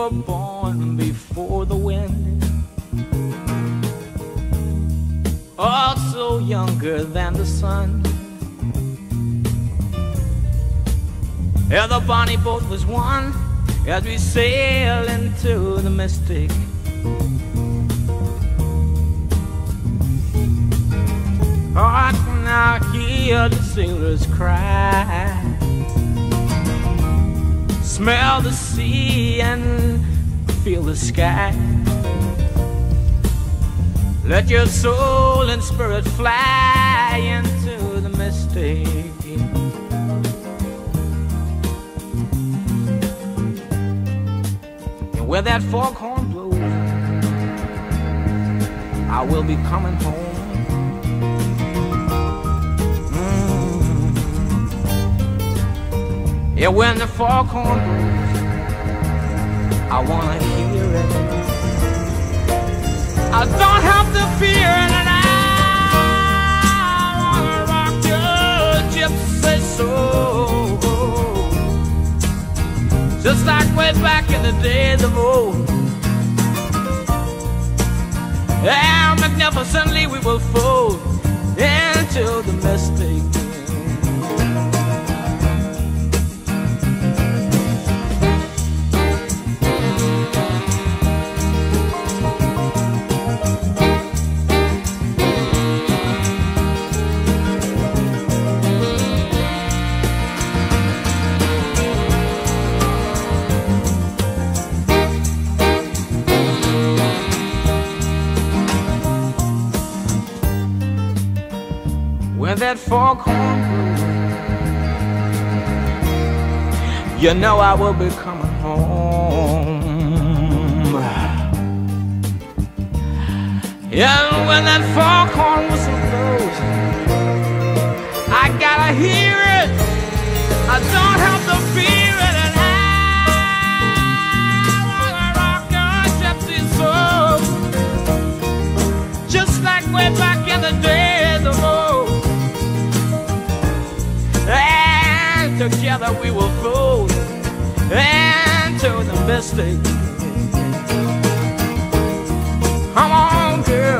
were born before the wind. Also younger than the sun. Yeah, the bonnie boat was one as we sail into the mystic. I can now hear the sailors cry. Smell the sea and feel the sky. Let your soul and spirit fly into the mystic. And where that foghorn blows, I will be coming home. Yeah, when the foghorn blows, I wanna hear it. I don't have to fear it, and I wanna rock your gypsy soul, just like way back in the days of old. And magnificently we will fold into the mystic. That foghorn you know I will be coming home. Yeah, when that foghorn whistle blows, together we will float into the mystic. Come on, girl.